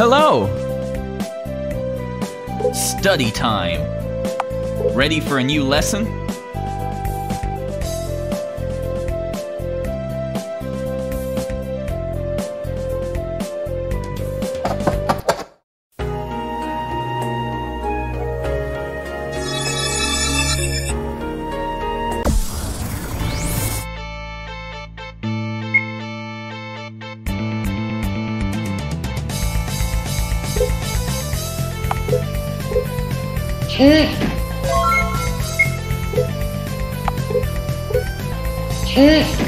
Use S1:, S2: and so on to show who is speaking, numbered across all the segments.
S1: Hello! Study time. Ready for a new lesson? Gather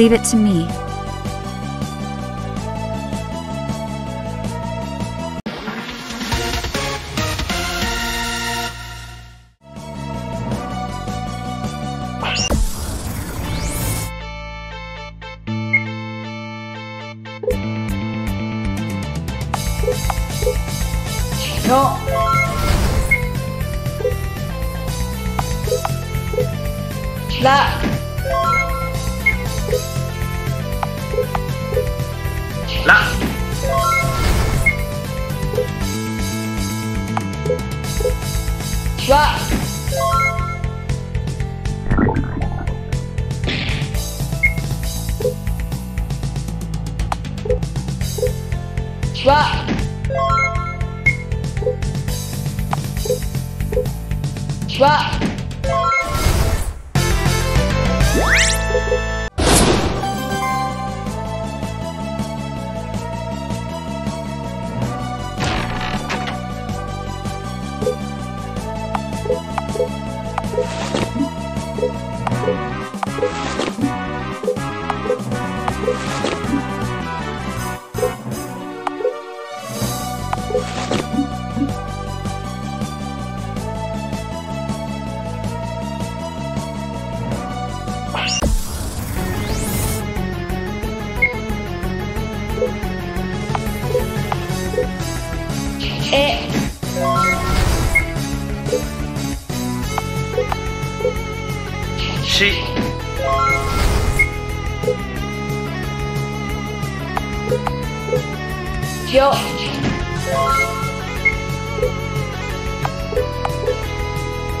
S2: Leave it to me.
S3: No. La Last. Shot.
S4: Shot.
S3: Shot.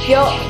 S3: 有。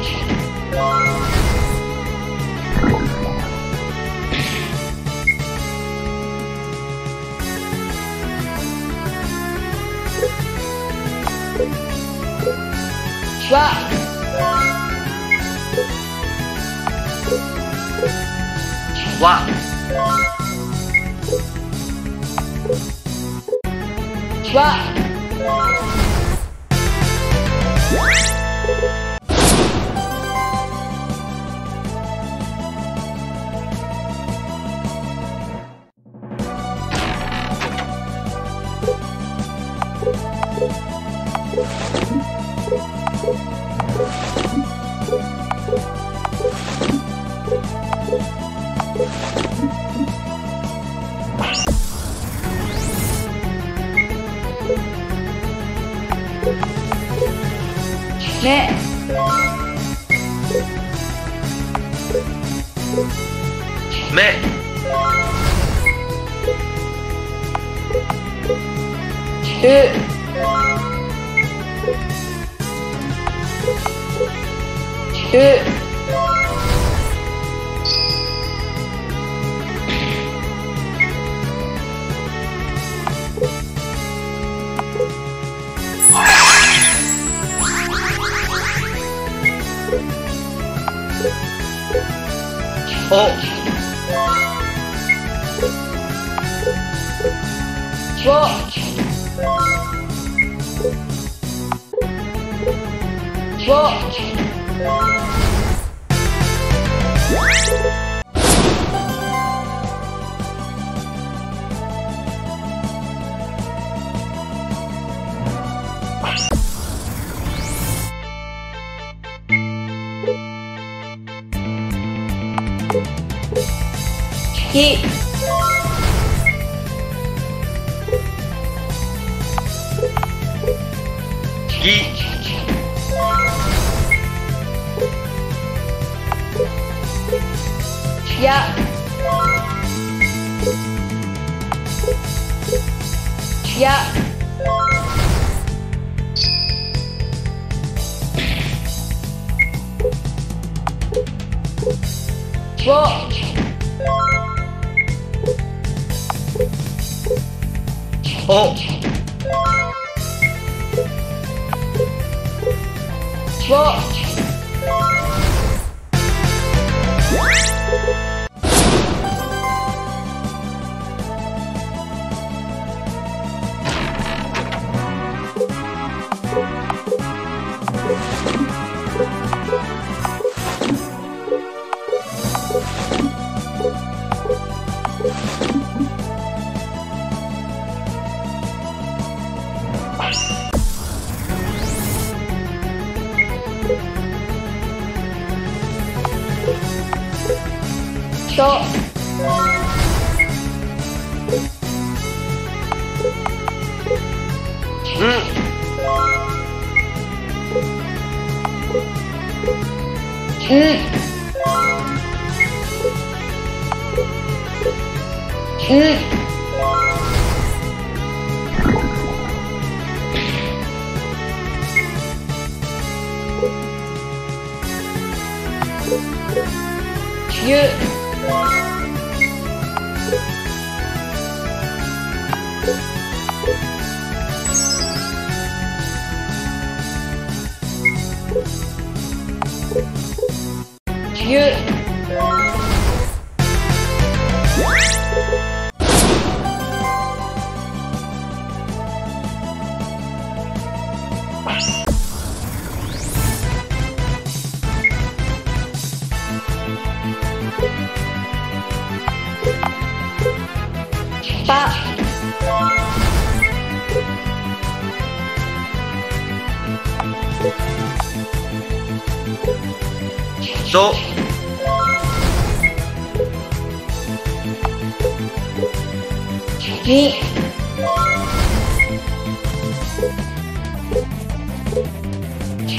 S5: O. Vou. Vou. Ki.
S2: So.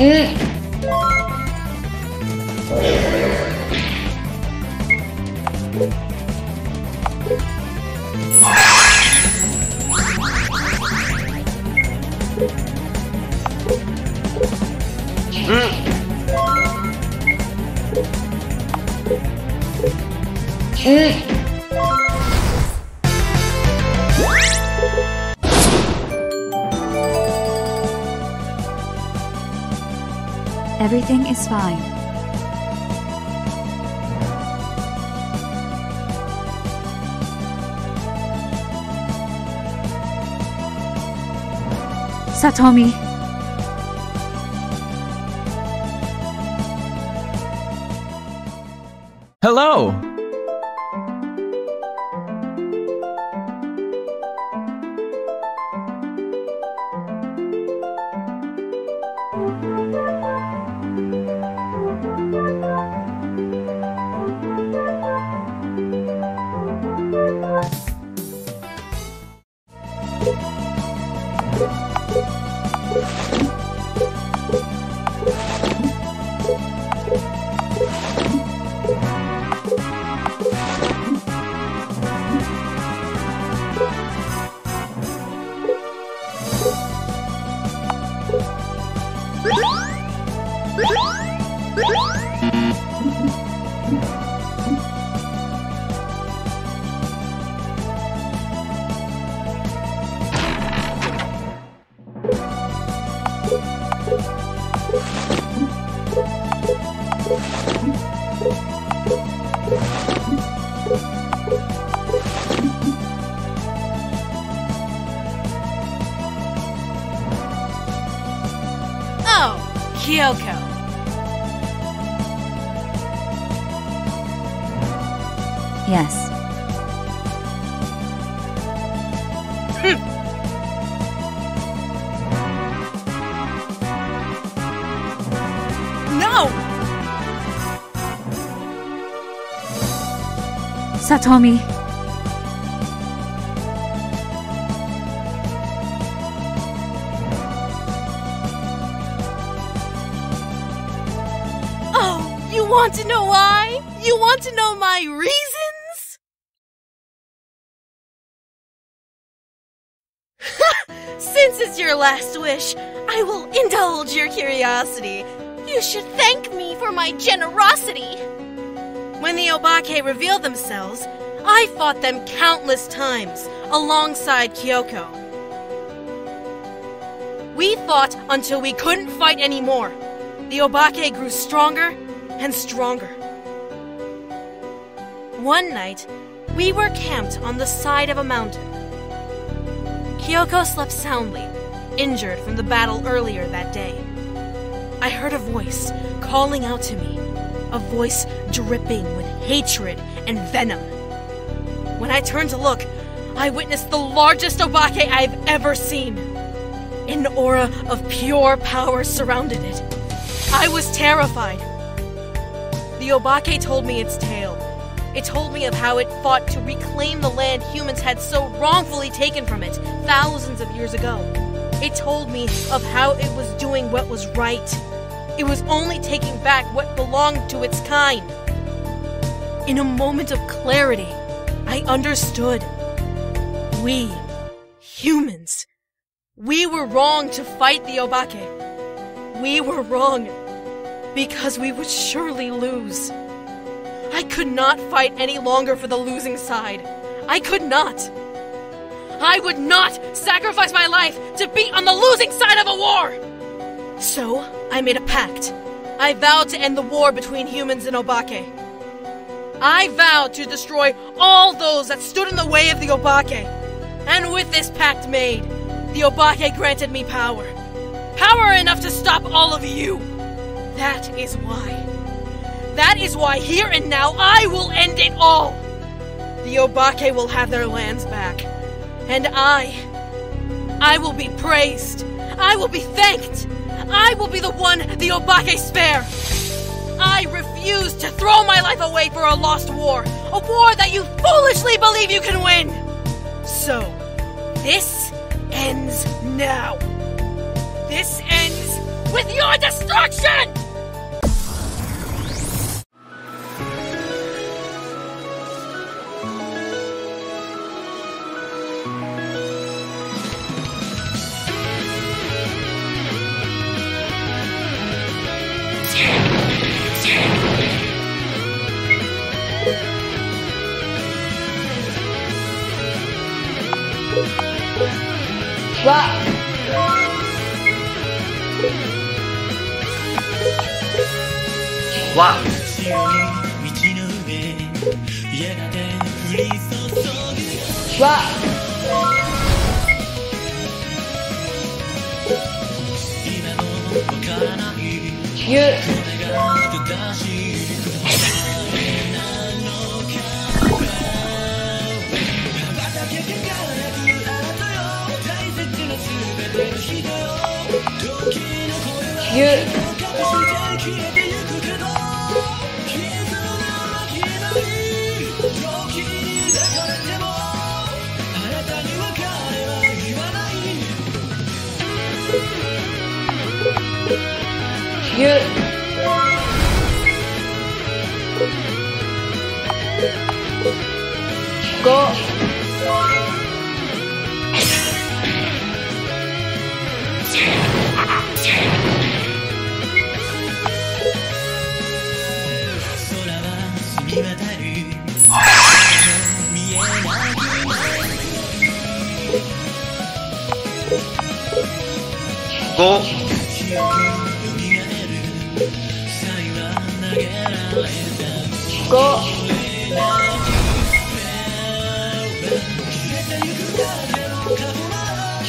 S6: 嗯。
S2: Fine.
S6: Satomi.
S2: Satomi.
S6: Oh, you want to know why? You want to know my reasons? Since it's your last wish, I will indulge your curiosity. You should thank me for my generosity. When the Obake revealed themselves, I fought them countless times alongside Kyoko. We fought until we couldn't fight anymore. The Obake grew stronger and stronger. One night, we were camped on the side of a mountain. Kyoko slept soundly, injured from the battle earlier that day. I heard a voice calling out to me, a voice dripping with hatred and venom. When I turned to look, I witnessed the largest Obake I've ever seen. An aura of pure power surrounded it. I was terrified. The Obake told me its tale. It told me of how it fought to reclaim the land humans had so wrongfully taken from it thousands of years ago. It told me of how it was doing what was right. It was only taking back what belonged to its kind. In a moment of clarity, I understood. We, humans, we were wrong to fight the Obake. We were wrong because we would surely lose. I could not fight any longer for the losing side. I could not. I would not sacrifice my life to be on the losing side of a war! So, I made a pact. I vowed to end the war between humans and Obake. I vowed to destroy all those that stood in the way of the Obake. And with this pact made, the Obake granted me power. Power enough to stop all of you. That is why. That is why here and now I will end it all. The Obake will have their lands back. And I. I will be praised. I will be thanked. I will be the one the Obake spare. I refuse to throw my life away for a lost war. A war that you foolishly believe you can win. So, this ends now. This ends with your destruction!
S7: 五。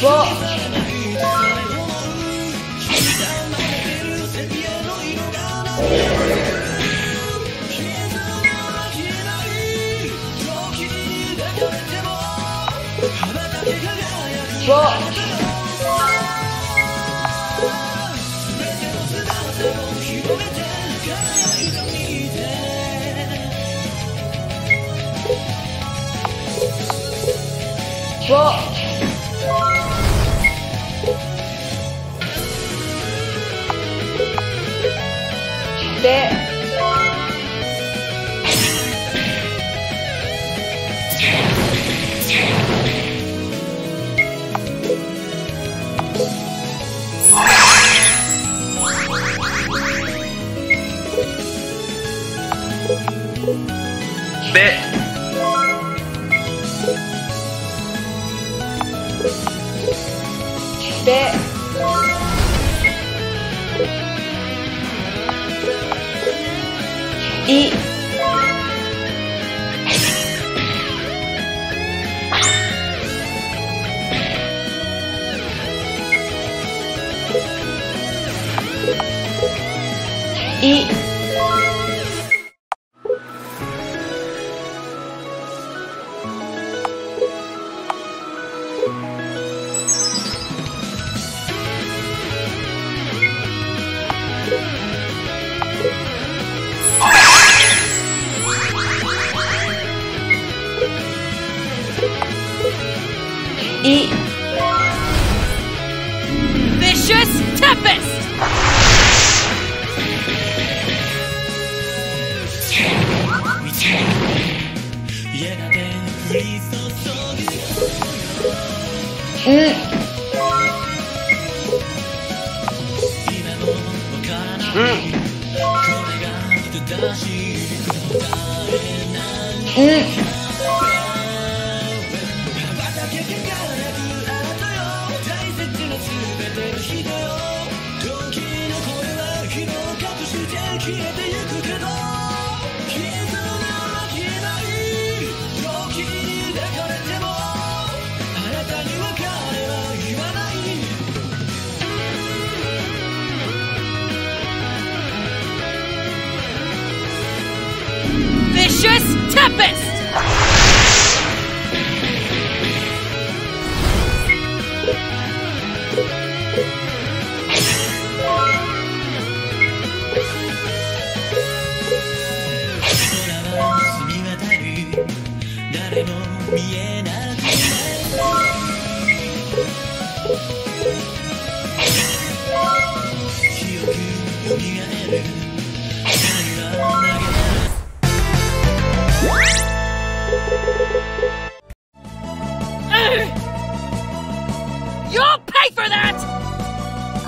S1: わ
S7: っ
S1: し
S7: てい
S6: Vicious Tempest!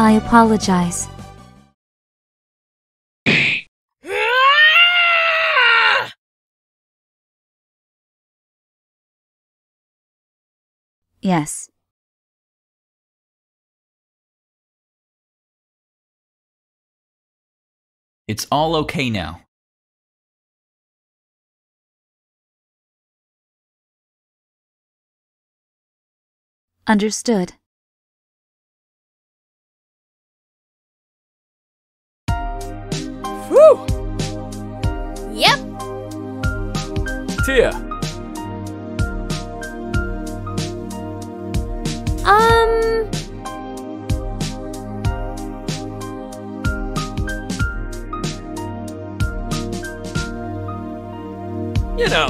S2: I apologize. Yes.
S1: It's all okay now.
S2: Understood.
S8: Whew!
S6: Yep.
S8: Tia,
S6: Um.
S8: you know.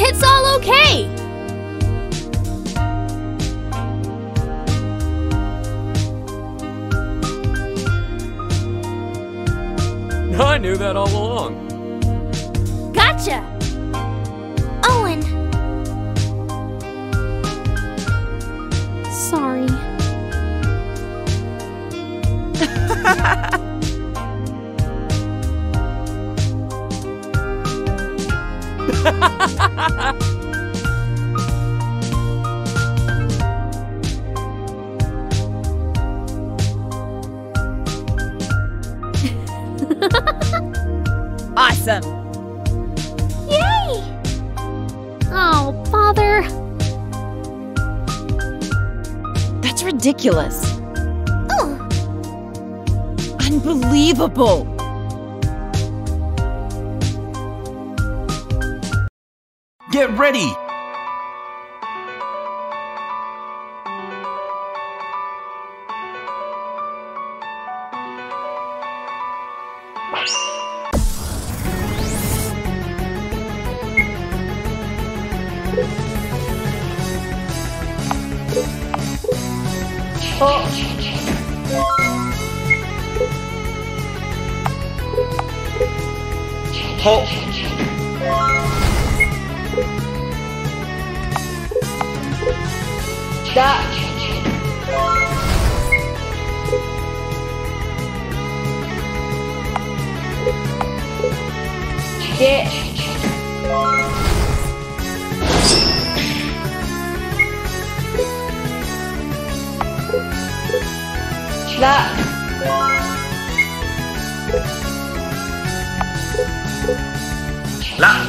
S6: It's all okay.
S8: I knew that all along.
S6: Gotcha. Owen. Sorry. Yay! Oh, father,
S9: That's ridiculous.
S6: Oh.
S9: Unbelievable.
S1: Get ready!
S7: Ho. Da. Ge. La.
S5: La.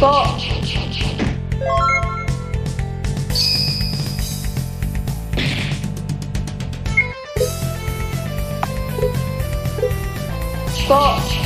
S7: 五。五。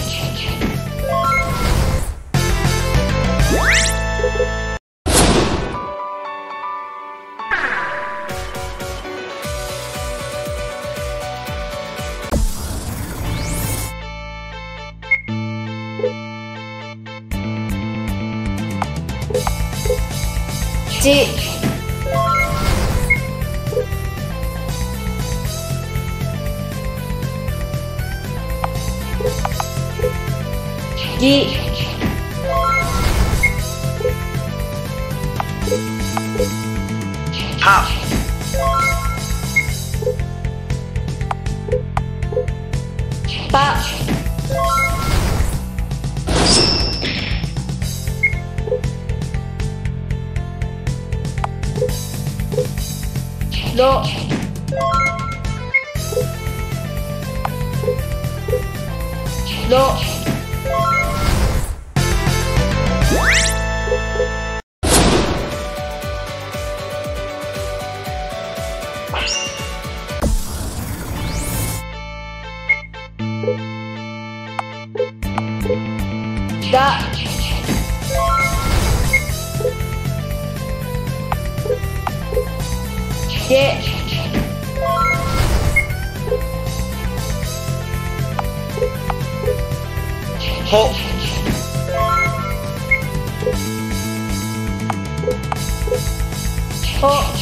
S7: Ge.
S5: Ho.
S7: Ho.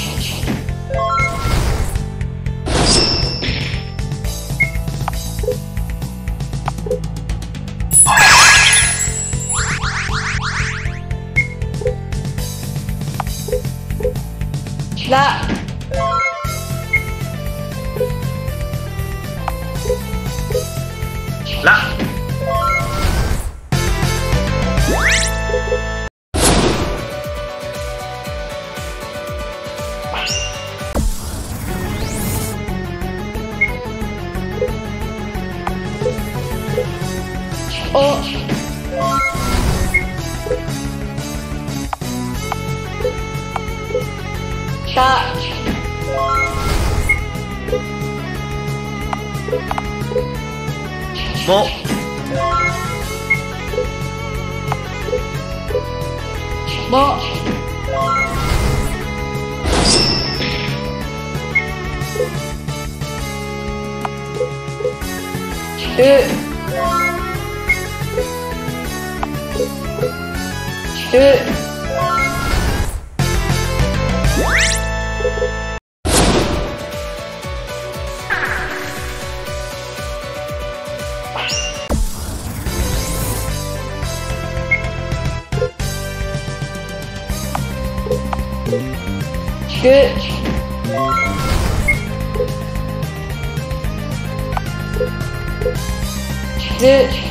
S7: くず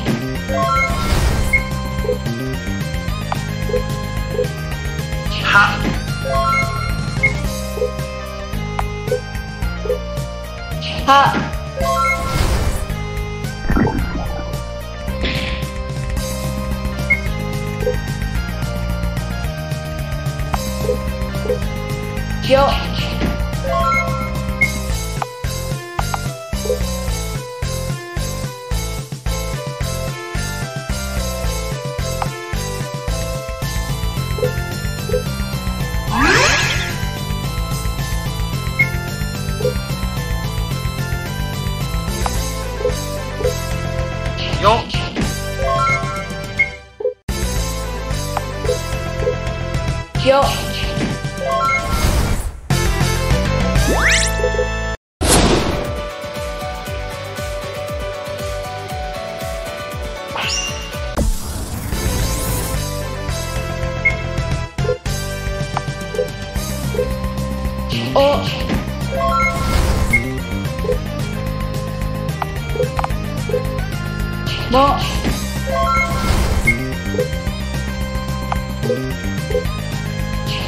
S7: も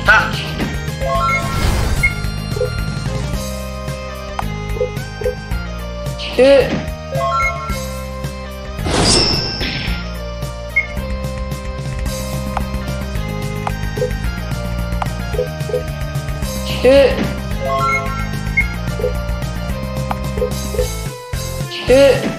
S5: た
S7: うう。う。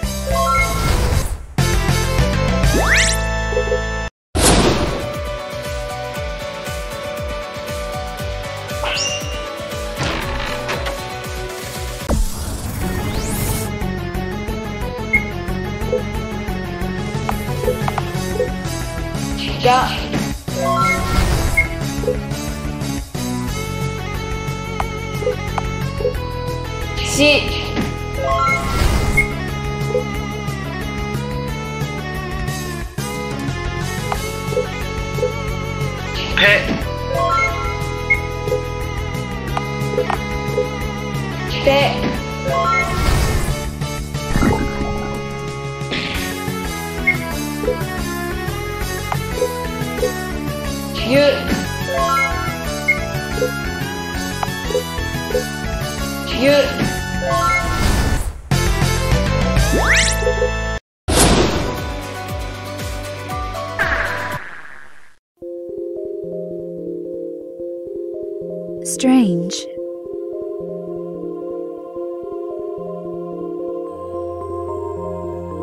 S2: Strange.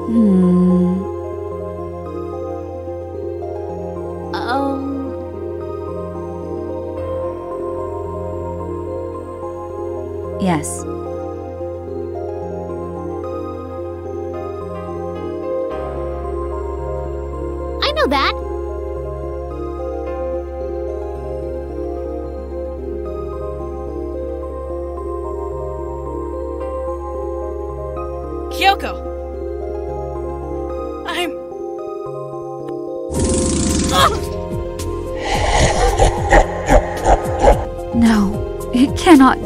S2: Hmm. Um. Yes.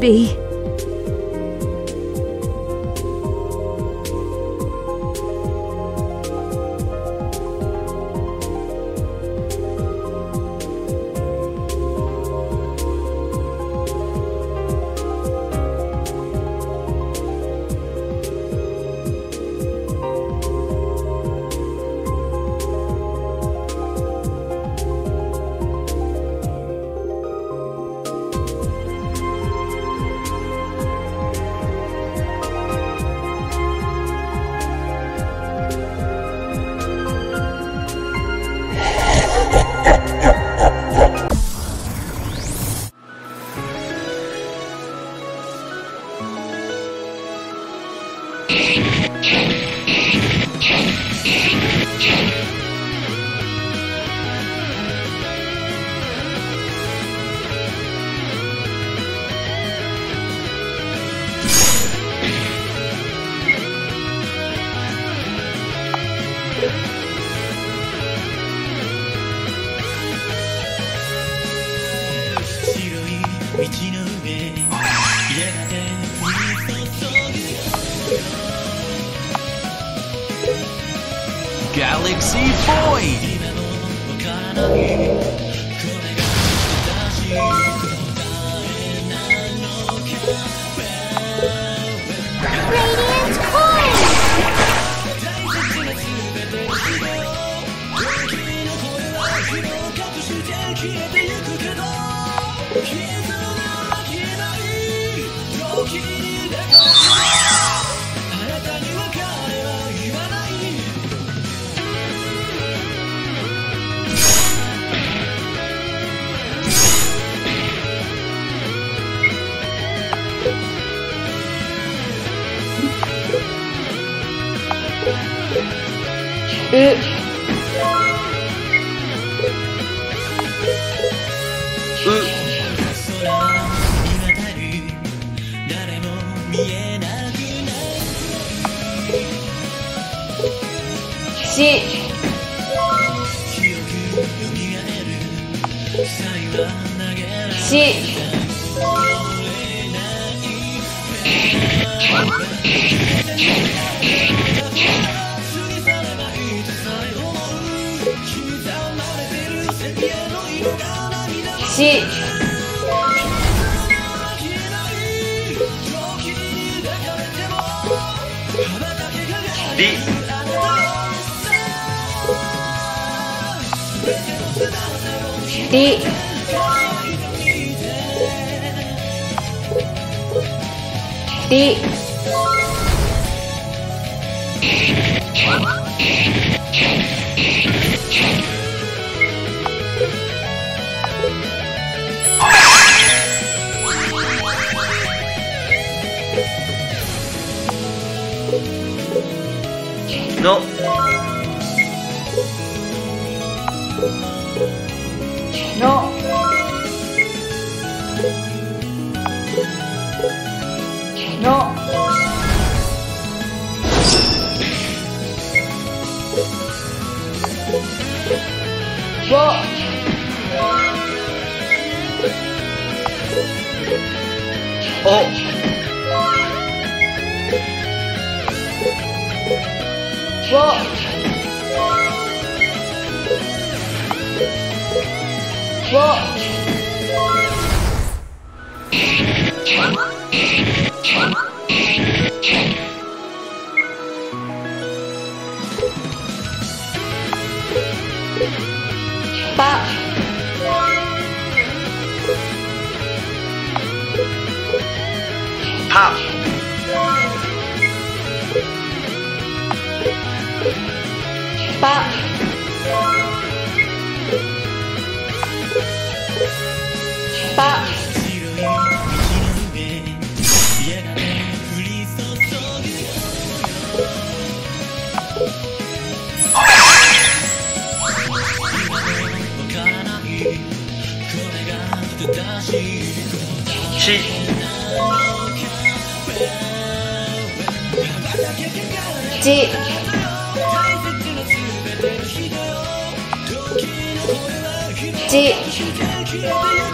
S2: Be.
S7: ちちち
S5: り。
S7: 你一。ぱ
S5: ち。
S7: ち。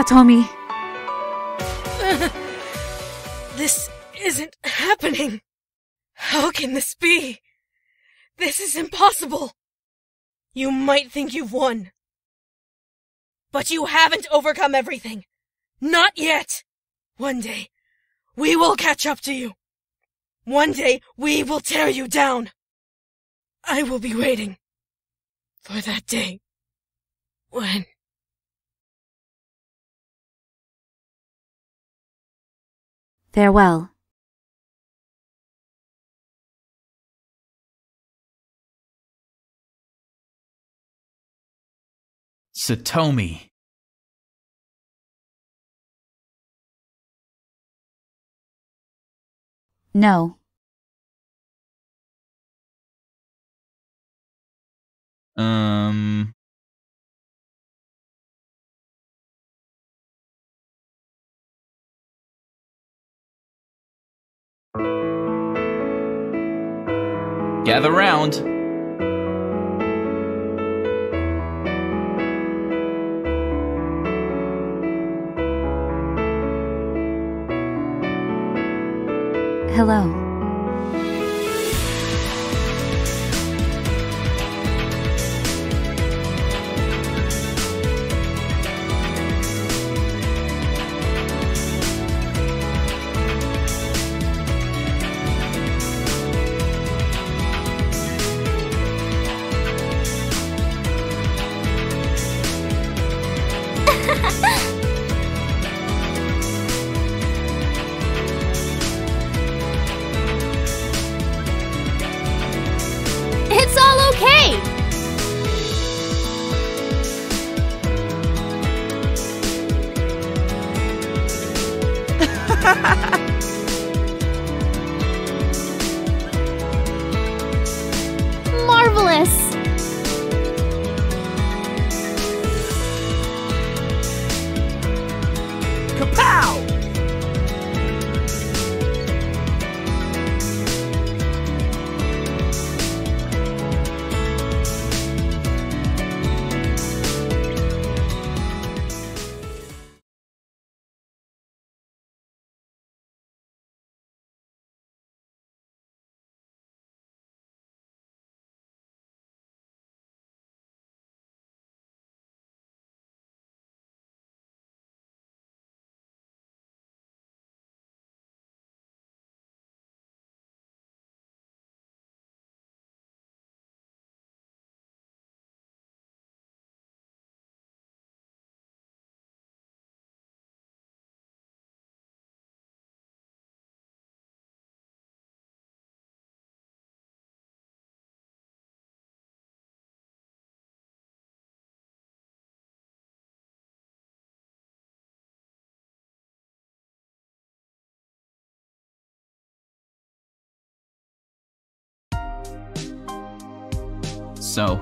S2: Satomi,
S6: This isn't happening. How can this be? This is impossible. You might think you've won. But you haven't overcome everything. Not yet. One day, we will catch up to you. One day, we will tear you down. I will be waiting for that day when.
S10: Farewell.
S1: Satomi.
S10: No.
S1: Um. Gather round.
S10: Hello.
S1: So,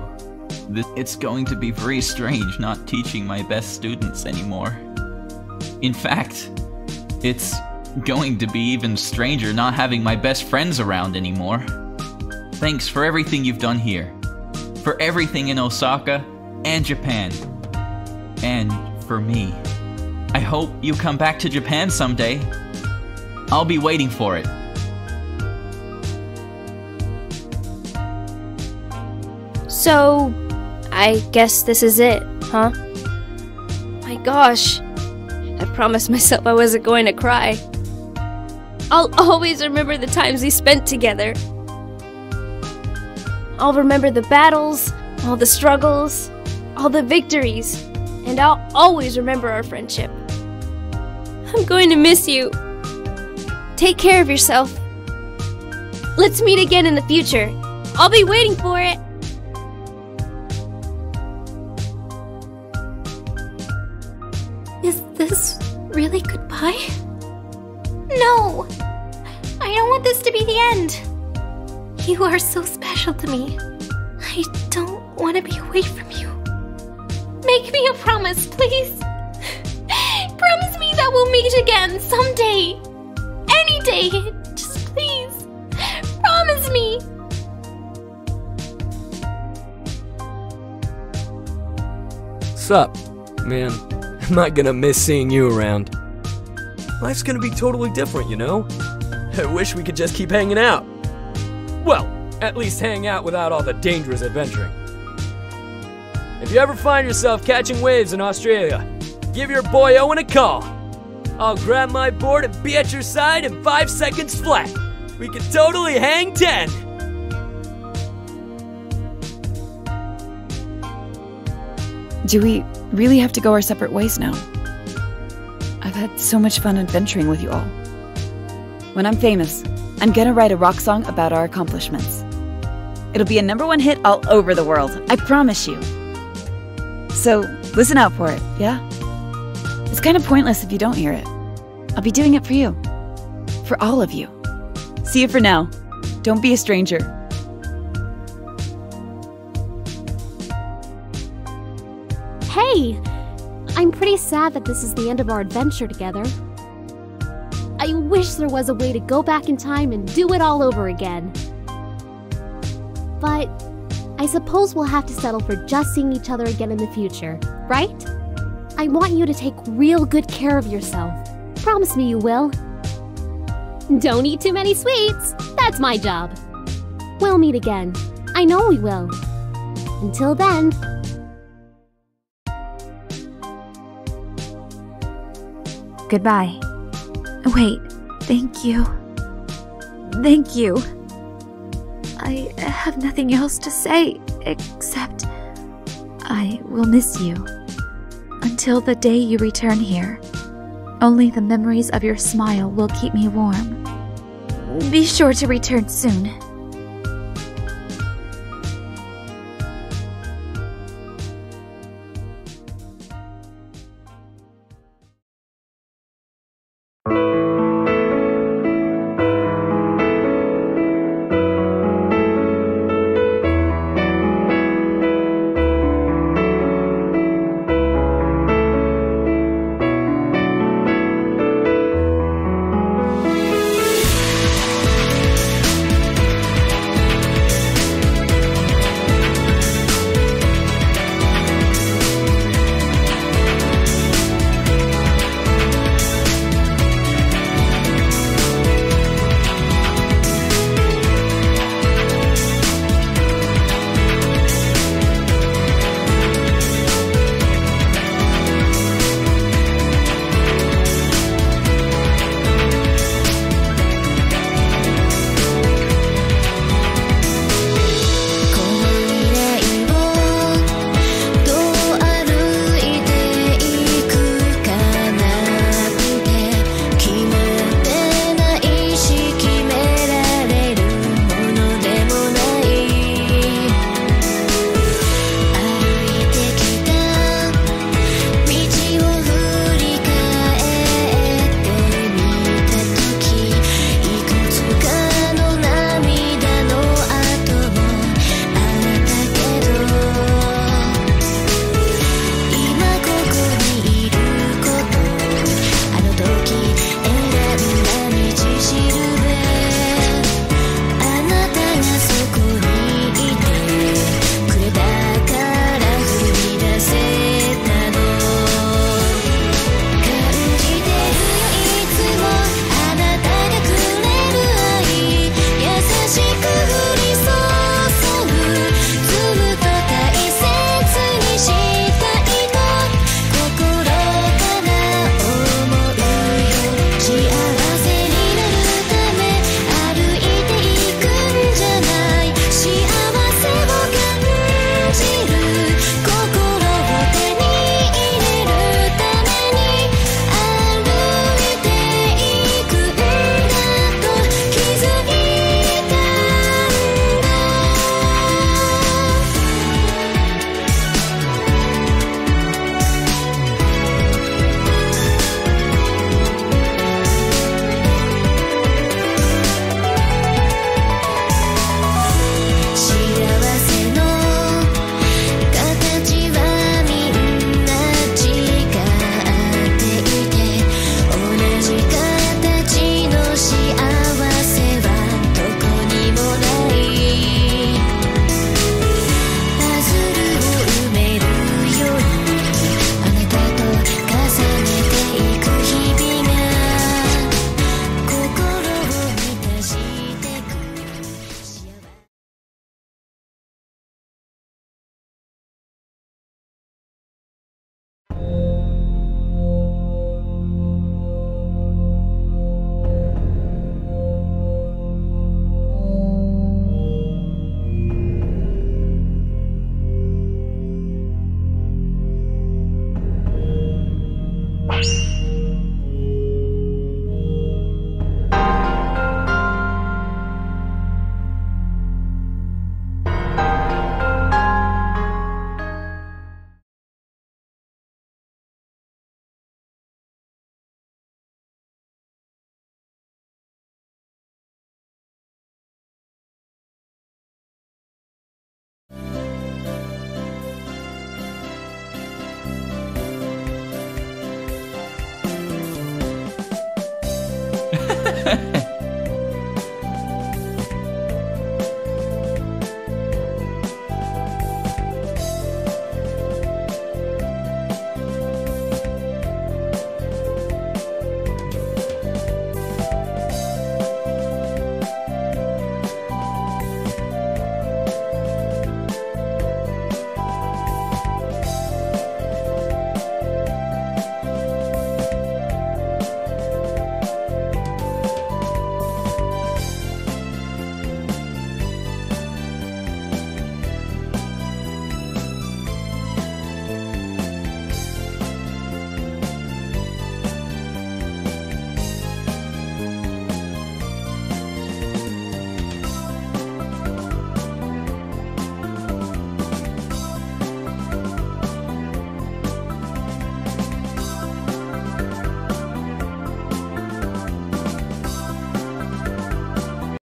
S1: it's going to be very strange not teaching my best students anymore. In fact, it's going to be even stranger not having my best friends around anymore. Thanks for everything you've done here. For everything in Osaka and Japan. And for me. I hope you come back to Japan someday. I'll be waiting for it.
S11: So, I guess this is it, huh? My gosh. I promised myself I wasn't going to cry. I'll always remember the times we spent together. I'll remember the battles, all the struggles, all the victories, and I'll always remember our friendship. I'm going to miss you. Take care of yourself. Let's meet again in the future. I'll be waiting for it.
S12: Really? No! I don't want this to be the end. You are so special to me. I don't want to be away from you. Make me a promise, please. promise me that we'll meet again someday. Any day. Just please. Promise me.
S8: Sup? Man, I'm not gonna miss seeing you around. Life's gonna be totally different, you know? I wish we could just keep hanging out. Well, at least hang out without all the dangerous adventuring. If you ever find yourself catching waves in Australia, give your boy Owen a call. I'll grab my board and be at your side in five seconds flat. We can totally hang 10.
S9: Do we really have to go our separate ways now? Had so much fun adventuring with you all. When I'm famous, I'm gonna write a rock song about our accomplishments. It'll be a number one hit all over the world, I promise you. So, listen out for it, yeah? It's kind of pointless if you don't hear it. I'll be doing it for you. For all of you. See you for now. Don't be a stranger.
S13: Sad that this is the end of our adventure together. I wish there was a way to go back in time and do it all over again. But I suppose we'll have to settle for just seeing each other again in the future, right? I want you to take real good care of yourself. Promise me you will. Don't eat too many sweets. That's my job. We'll meet again. I know we will. Until then,
S2: Goodbye. Wait, thank you. Thank you. I have nothing else to say except I will miss you. Until the day you return here, only the memories of your smile will keep me warm. Be sure to return soon.